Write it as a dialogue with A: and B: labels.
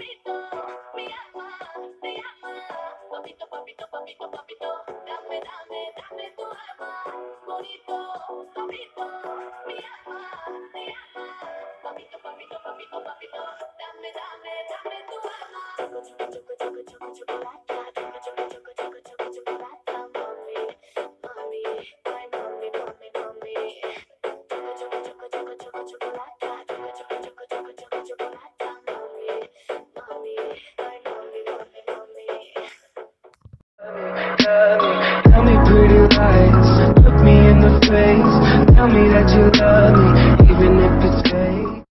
A: Chocolate, chocolate, chocolate, chocolate.
B: lights. Look me in the face, tell me that you love